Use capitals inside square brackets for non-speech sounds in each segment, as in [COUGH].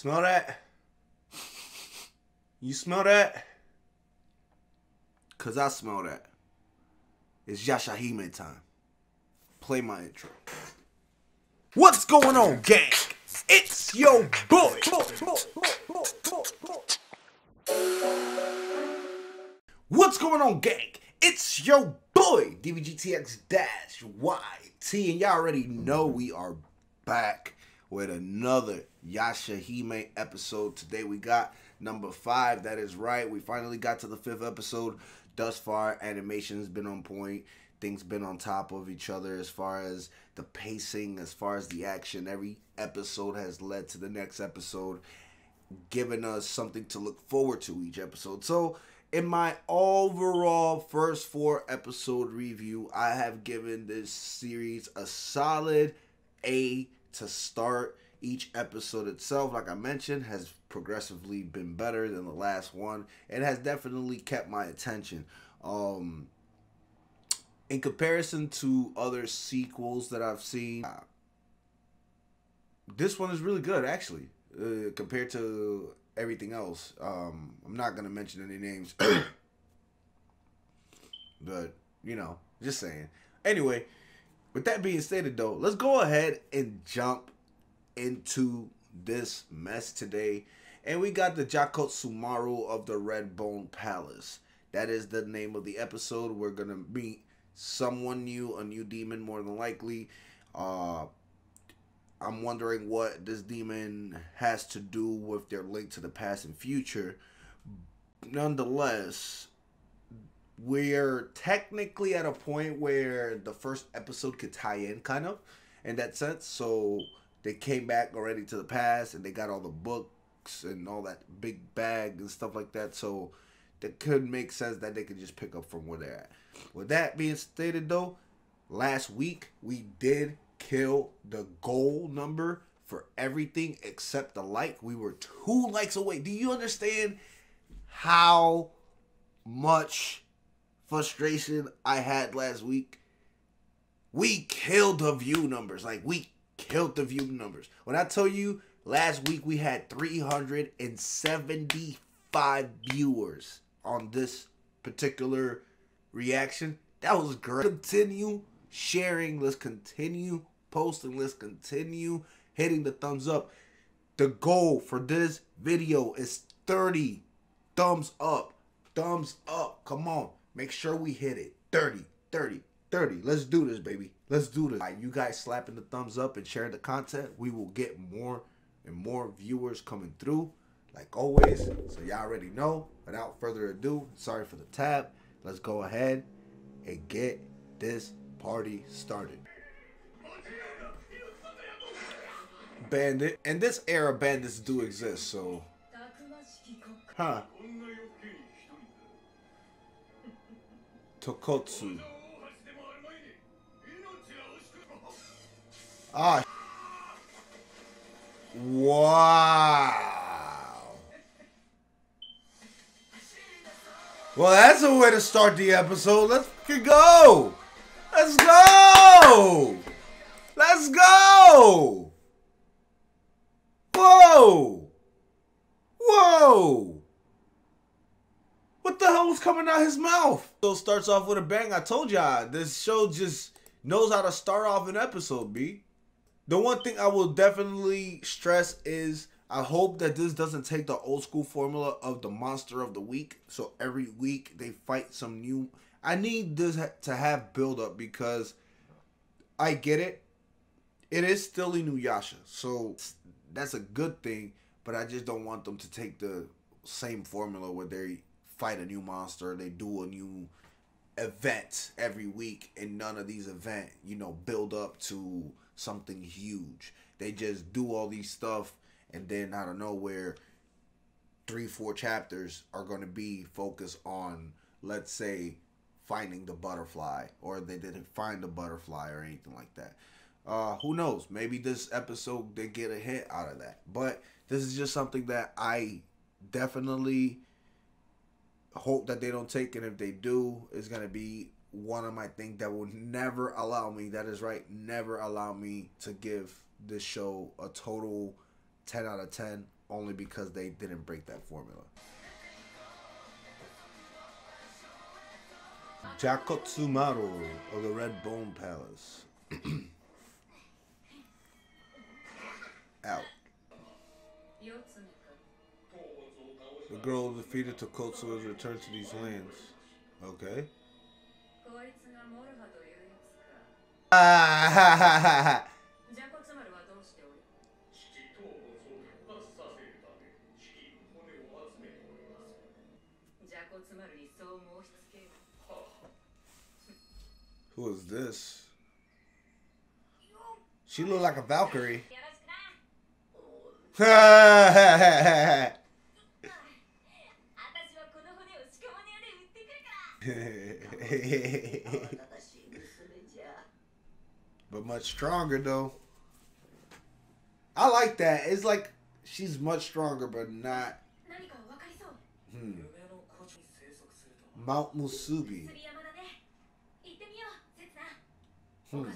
Smell that? You smell that? Cause I smell that. It's Yashahime time. Play my intro. What's going on, gang? It's your boy. What's going on, gang? It's your boy, DBGTX Dash YT, and y'all already know we are back with another Yashahime episode. Today we got number five. That is right. We finally got to the fifth episode. Thus far, animation's been on point. Things been on top of each other as far as the pacing, as far as the action. Every episode has led to the next episode, giving us something to look forward to each episode. So, in my overall first four episode review, I have given this series a solid A to start. Each episode itself, like I mentioned, has progressively been better than the last one. It has definitely kept my attention. Um, in comparison to other sequels that I've seen, uh, this one is really good actually uh, compared to everything else. Um, I'm not gonna mention any names, [COUGHS] but you know, just saying. Anyway, with that being stated, though, let's go ahead and jump into this mess today. And we got the Jakotsumaru of the Red Bone Palace. That is the name of the episode. We're gonna meet someone new, a new demon, more than likely. Uh, I'm wondering what this demon has to do with their link to the past and future. Nonetheless, we're technically at a point where the first episode could tie in, kind of, in that sense. So they came back already to the past and they got all the books and all that big bag and stuff like that. So that could make sense that they could just pick up from where they're at. With that being stated, though, last week we did kill the goal number for everything except the like. We were two likes away. Do you understand how much frustration I had last week? We killed the view numbers. Like, we killed the view numbers. When I tell you last week we had 375 viewers on this particular reaction, that was great. Continue sharing. Let's continue posting. Let's continue hitting the thumbs up. The goal for this video is 30 thumbs up. Thumbs up. Come on. Make sure we hit it. 30, 30, 30. Let's do this, baby. Let's do this. Like, you guys slapping the thumbs up and sharing the content, we will get more and more viewers coming through. Like always. So y'all already know. Without further ado, sorry for the tab. Let's go ahead and get this party started. Bandit. In this era, bandits do exist, so. Huh. Tokotsu. Ah. Wow. Well, that's a way to start the episode. Let's go. Let's go. Let's go. Whoa. Whoa. The hell was coming out his mouth? So starts off with a bang. I told y'all this show just knows how to start off an episode, B. The one thing I will definitely stress is I hope that this doesn't take the old school formula of the monster of the week. So every week they fight some new. I need this to have build up because I get it. It is still Inuyasha, so that's a good thing. But I just don't want them to take the same formula where they fight a new monster, they do a new event every week, and none of these event, you know, build up to something huge. They just do all these stuff, and then out of nowhere, three, four chapters are going to be focused on, let's say, finding the butterfly, or they didn't find the butterfly, or anything like that. Uh, who knows? Maybe this episode they get a hit out of that. But this is just something that I definitely hope that they don't take, and if they do, it's gonna be one of my things that will never allow me. That is right, never allow me to give this show a total ten out of ten. only because they didn't break that formula. Jakotsumaru of the Red Bone Palace. [CLEARS THROAT] Out. The girl defeated Tokotsu has returned to these lands. Okay. Ah, ha, ha, ha, ha. Who is this? She looked like a Valkyrie. [LAUGHS] [LAUGHS] [LAUGHS] but much stronger though. I like that. It's like she's much stronger, but not. Hmm. Mount Musubi. Hmm.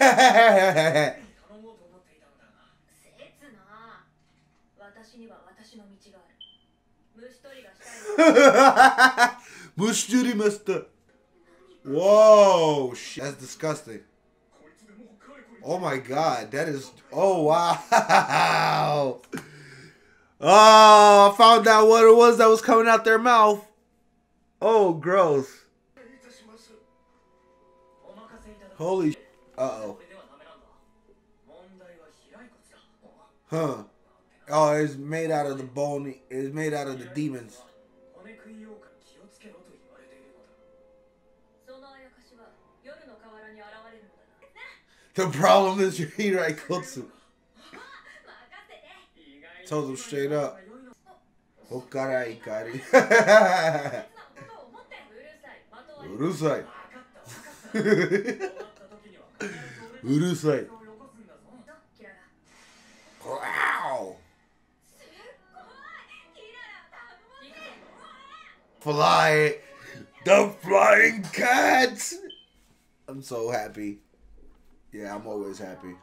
[LAUGHS] [LAUGHS] 虫[LAUGHS] 取りがしたいの Mushuri Master. Whoa, shit. That's disgusting. こいつでもうかれこれ Oh my god, that is. Oh wow. [LAUGHS] Oh, I found out what it was that was coming out their mouth. Oh, gross. いたしますお任せいただく Holy. sh- Uh これではダメなんだ問題は飛来骨だ oh. Huh. Oh, it's made out of the bone. It's made out of the demons. The problem is [LAUGHS] your Hiraikotsu. Told him straight up. Okara Ikari. [LAUGHS] Urusai. [LAUGHS] Urusai. fly the flying cat. I'm so happy. Yeah, I'm always happy.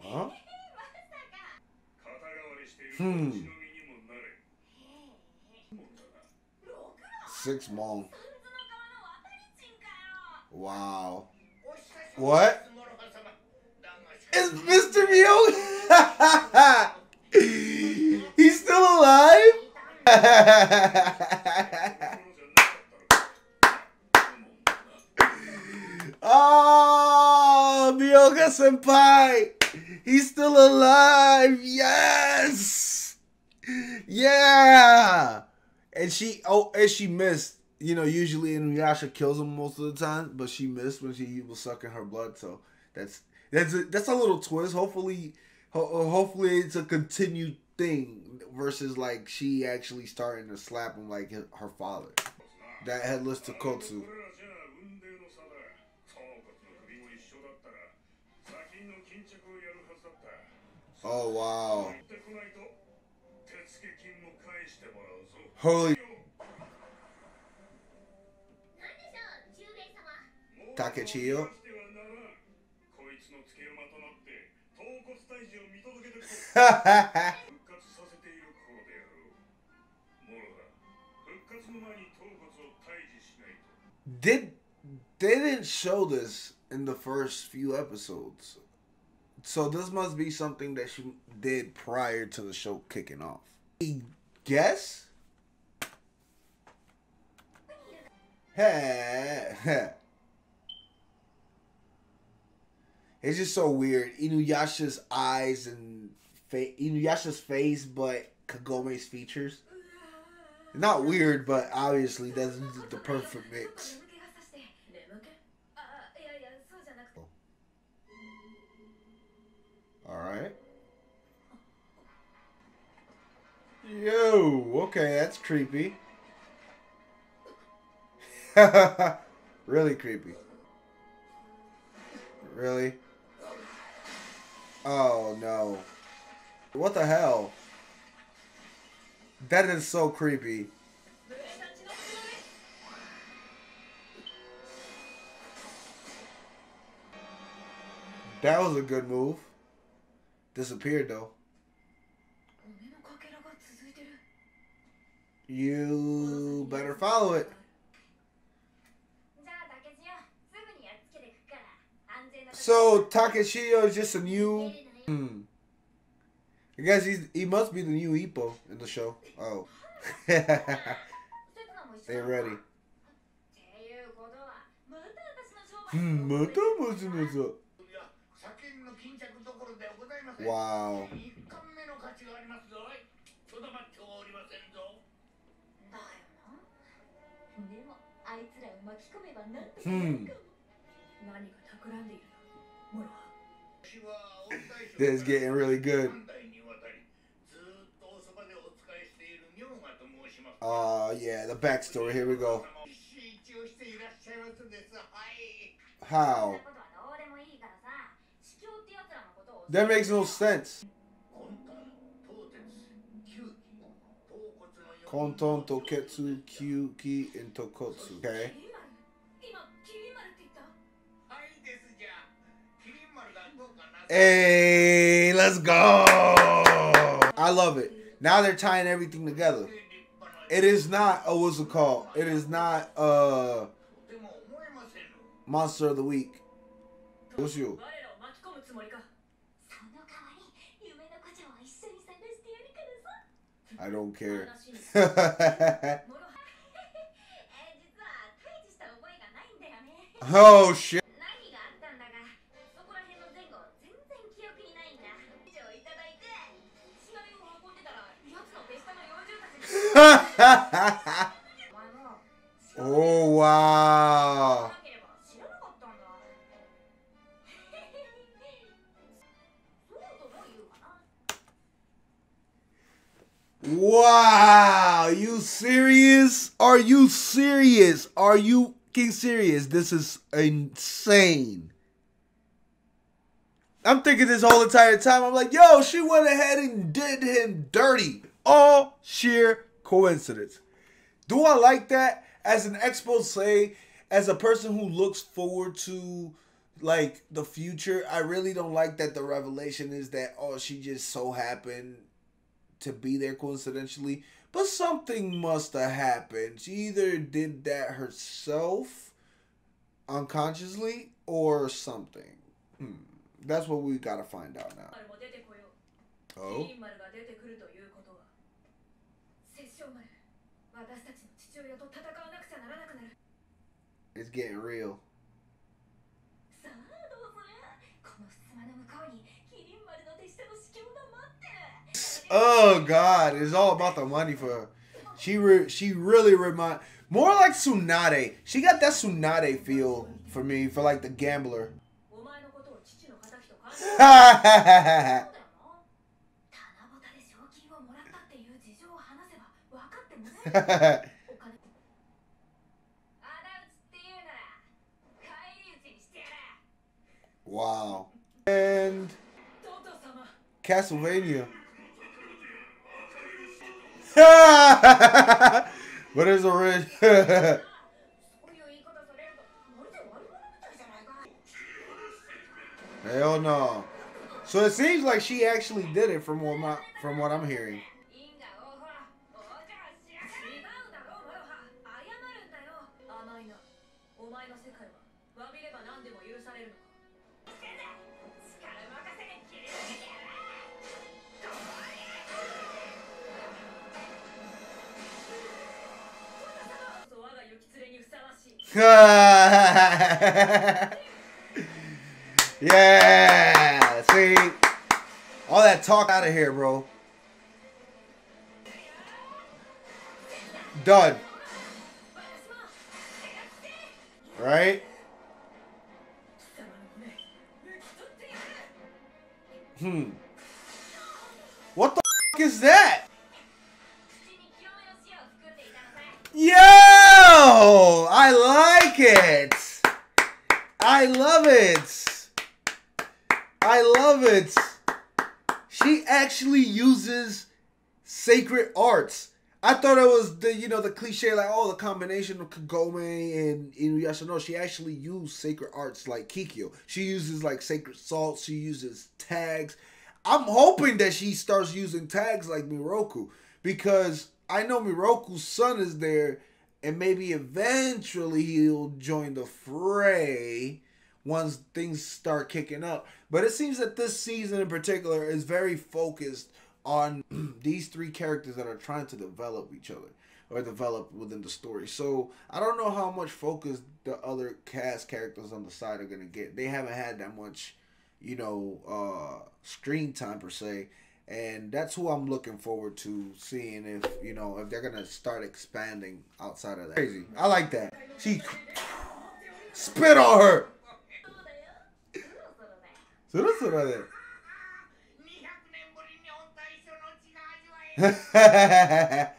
Huh? Hmm. Six months. Wow. What? Is Mr. Mio? [LAUGHS] He's still alive? [LAUGHS] oh, Myoga Senpai! He's still alive! Yes! Yeah! And she, oh, and she missed. You know, usually Inuyasha kills him most of the time, but she missed when she was sucking her blood, so that's that's a, that's a little twist. Hopefully, ho- uh, hopefully it's a continued thing versus like she actually starting to slap him like her father. That headless Takotsu. Oh wow. Holy Takechiyo [LAUGHS] Did they didn't show this in the first few episodes. So this must be something that she did prior to the show kicking off. I guess? [LAUGHS] it's just so weird. Inuyasha's eyes and fa- Inuyasha's face, but Kagome's features. Not weird, but obviously that's the perfect mix. All right. Yo, okay, that's creepy. [LAUGHS] really creepy. Really? Oh no. What the hell? That is so creepy. That was a good move. Disappeared though. You better follow it. So Takechiyo is just a new. Hmm. I guess he's he must be the new Shippo in the show. Oh. [LAUGHS] they ready. Hmm, wow. Hmm. This is getting really good. Oh, uh, yeah, the backstory. Here we go. How? That makes no sense. Konton, Toketsu, Kyuki, and Tokotsu. Okay. Hey, let's go! I love it. Now they're tying everything together. It is not a what's it called? It is not uh monster of the week. What's you? I don't care. [LAUGHS] [LAUGHS] oh shit. oh, wow. Wow, you serious? Are you serious? Are you fucking serious? This is insane. I'm thinking this whole entire time. I'm like, yo, she went ahead and did him dirty. All sheer coincidence. Do I like that as an expose? As a person who looks forward to like the future, I really don't like that the revelation is that oh she just so happened to be there coincidentally. But something must have happened. She either did that herself unconsciously or something. Hmm. That's what we gotta find out now. Oh. It's getting real. Oh God! It's all about the money for her. She re she really remind more like Tsunade. She got that Tsunade feel for me for like the gambler. [LAUGHS] [LAUGHS] [LAUGHS] wow. And Castlevania. [LAUGHS] What is it's [LAUGHS] already. Hell no. So it seems like she actually did it from what my, from what I'm hearing. [LAUGHS] yeah, see? All that talk out of here, bro. Done. Right? Hmm. What the is that? Yo! I like it! I love it. I love it. She actually uses sacred arts. I thought it was the you know the cliche like oh the combination of Kagome and Inuyasha. No, she actually used sacred arts like Kikyo. She uses like sacred salt. She uses tags. I'm hoping that she starts using tags like Miroku because I know Miroku's son is there and maybe eventually he'll join the fray once things start kicking up. But it seems that this season in particular is very focused on [CLEARS THROAT] these three characters that are trying to develop each other or develop within the story. So I don't know how much focus the other cast characters on the side are gonna get. They haven't had that much, you know, uh screen time per se and that's who I'm looking forward to seeing if you know if they're gonna start expanding outside of that. Crazy, I like that. She spit on her. [LAUGHS]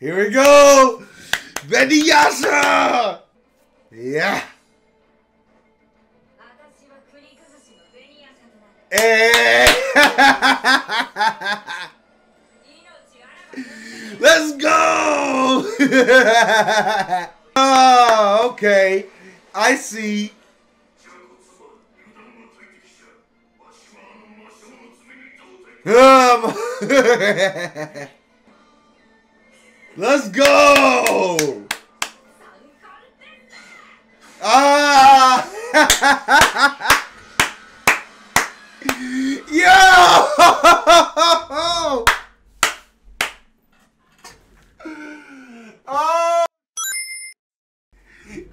Here we go! Beni-Yasha! Yeah! Eh. [LAUGHS] Let's go! [LAUGHS] oh, okay. I see. Um. [LAUGHS] Let's go! Ah! Yo!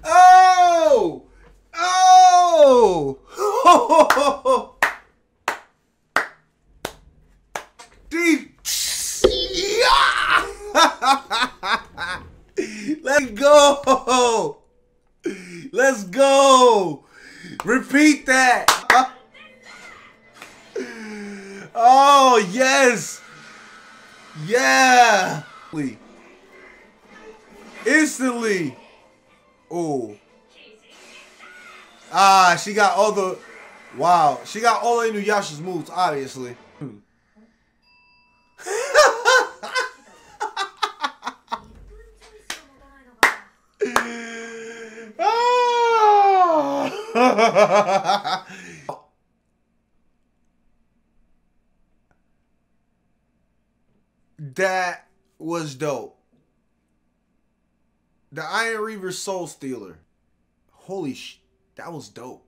Oh! Oh! Oh! Deep. Yeah! Let's go! Let's go! Repeat that! Oh, yes. Yeah. Instantly. Oh. Ah, she got all the... Wow. She got all the Inuyasha's moves, obviously. [LAUGHS] ah! [LAUGHS] that was dope. The Iron Reaver Soul Stealer. Holy sh! That was dope.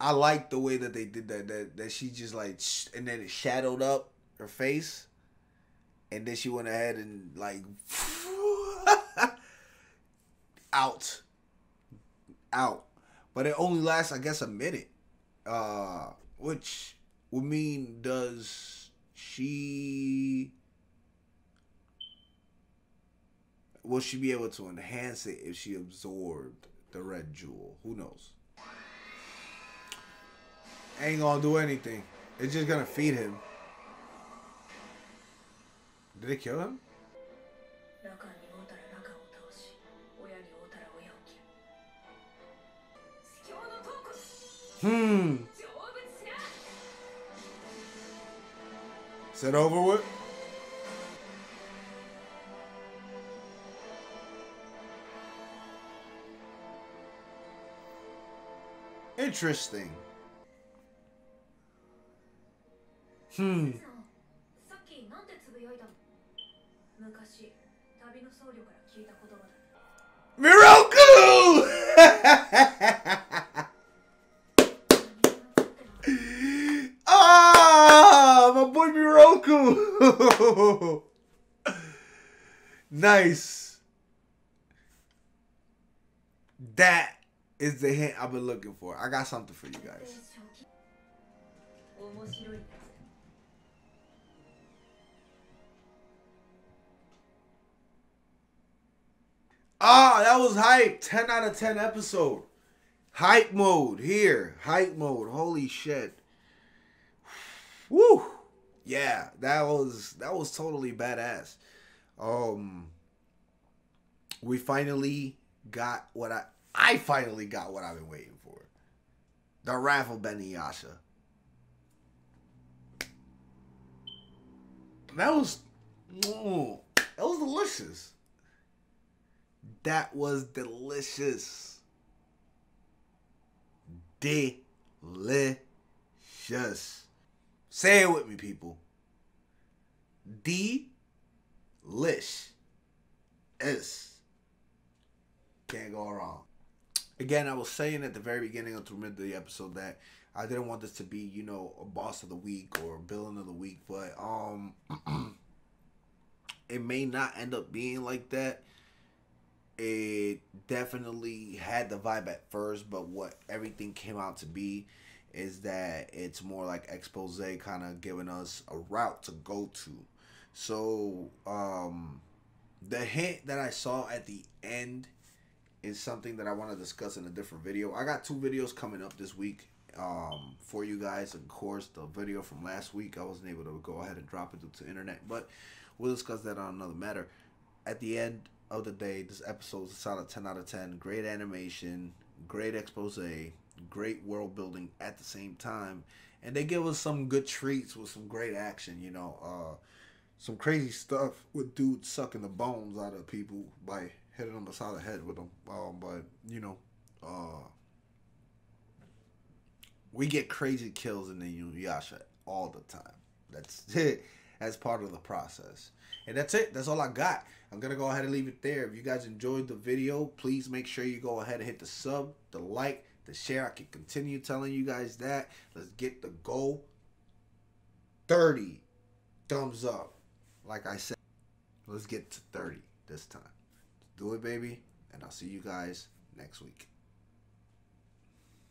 I like the way that they did that. That that she just like, and then it shadowed up her face, and then she went ahead and like, [LAUGHS] out, out. But it only lasts, I guess, a minute. Uh, which would mean does she will she be able to enhance it if she absorbed the red jewel? Who knows? Ain't gonna do anything. It's just gonna feed him. Did it kill him? ラ Is that over with? Interesting. Hmm. さっきなんてつぶやいたの昔旅の僧侶から聞いた言葉だ Miroku! [LAUGHS] ah, Goku! nice. That is the hint I've been looking for. I got something for you guys. Ah, oh, that was hype. 10 out of 10 episode. Hype mode here. Hype mode. Holy shit. Woo yeah, that was that was totally badass. Um, we finally got what I I finally got what I've been waiting for. The raffle Beni-Yasha. That was that was delicious. That was delicious. Delicious. Say it with me, people. Delish. Is. Can't go wrong. Again, I was saying at the very beginning of the episode that I didn't want this to be, you know, a boss of the week or a villain of the week, but um [CLEARS THROAT] it may not end up being like that. It definitely had the vibe at first, but what everything came out to be is that it's more like expose kind of giving us a route to go to. So, um the hint that I saw at the end is something that I want to discuss in a different video. I got two videos coming up this week um, for you guys. Of course, the video from last week, I wasn't able to go ahead and drop it to internet, but we'll discuss that on another matter. At the end of the day, this episode is a solid 10 out of 10. Great animation, great expose, great world building at the same time. And they give us some good treats with some great action, you know. Uh, some crazy stuff with dudes sucking the bones out of people by hitting them beside the head with them. Um, but you know, uh, we get crazy kills in the Inuyasha all the time. That's [LAUGHS] it. That's part of the process. And that's it. That's all I got. I'm gonna go ahead and leave it there. If you guys enjoyed the video, please make sure you go ahead and hit the sub, the like, the share. I can continue telling you guys that. Let's get the goal. 30 thumbs up. Like I said, let's get to 30 this time. Do it, baby. And I'll see you guys next week.